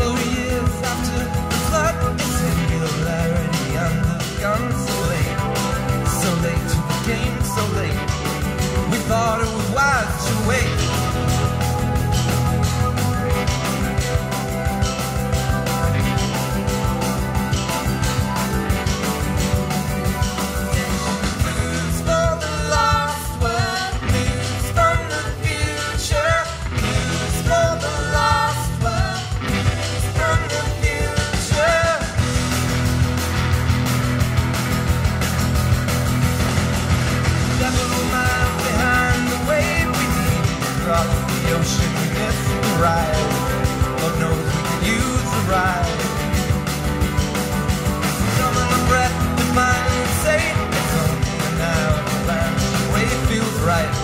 several years after ocean if the ride. Lord knows we could use the ride. Come on, breath, the mind, say it's on now. The way feels right.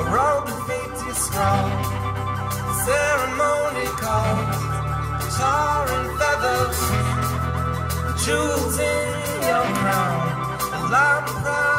A round of feet is strong. Ceremony. Tar and feathers. Jewels in your crown. A loud pride.